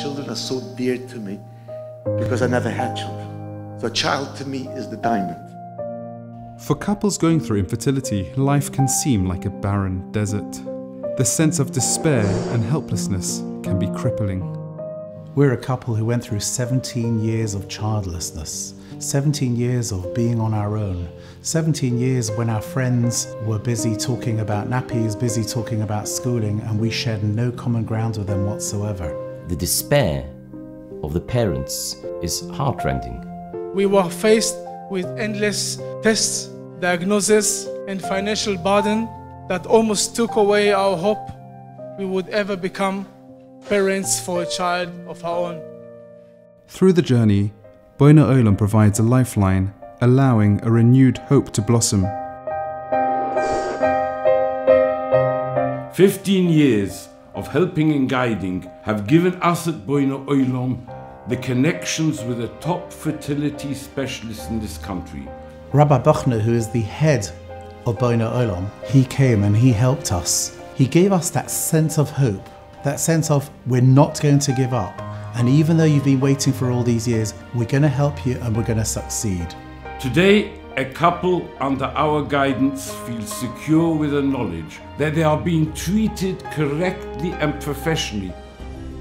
Children are so dear to me because I never had children. So a child to me is the diamond. For couples going through infertility, life can seem like a barren desert. The sense of despair and helplessness can be crippling. We're a couple who went through 17 years of childlessness, 17 years of being on our own, 17 years when our friends were busy talking about nappies, busy talking about schooling, and we shared no common ground with them whatsoever. The despair of the parents is heartrending. We were faced with endless tests, diagnosis, and financial burden that almost took away our hope we would ever become parents for a child of our own. Through the journey, Bonei Olam provides a lifeline, allowing a renewed hope to blossom. 15 years of helping and guiding have given us at Bonei Olam the connections with a top fertility specialist in this country. Rabbi Buchner, who is the head of Bonei Olam, he came and he helped us. He gave us that sense of hope, that sense of we're not going to give up. And even though you've been waiting for all these years, we're going to help you and we're going to succeed. Today, a couple under our guidance feels secure with the knowledge that they are being treated correctly and professionally.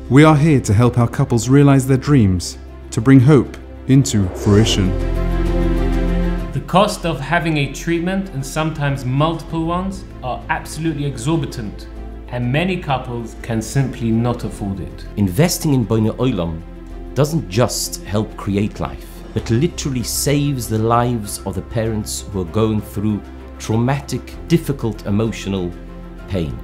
We are here to help our couples realize their dreams, to bring hope into fruition. The cost of having a treatment and sometimes multiple ones are absolutely exorbitant and many couples can simply not afford it. Investing in Bonei Olam doesn't just help create life, but literally saves the lives of the parents who are going through traumatic, difficult emotional pain.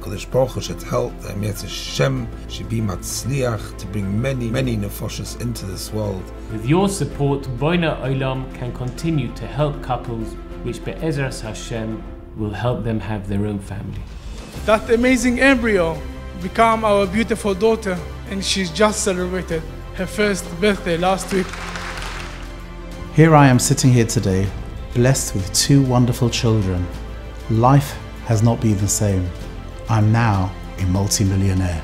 Kodesh Baruch should help them yet Hashem should be matzliach to bring many, many nefoshes into this world. With your support, Bonei Olam can continue to help couples which Be'ezras Hashem will help them have their own family. That amazing embryo became our beautiful daughter and she's just celebrated her first birthday last week. Here I am sitting here today, blessed with two wonderful children. Life has not been the same. I'm now a multimillionaire.